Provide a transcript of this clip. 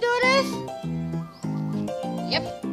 do this? Yep.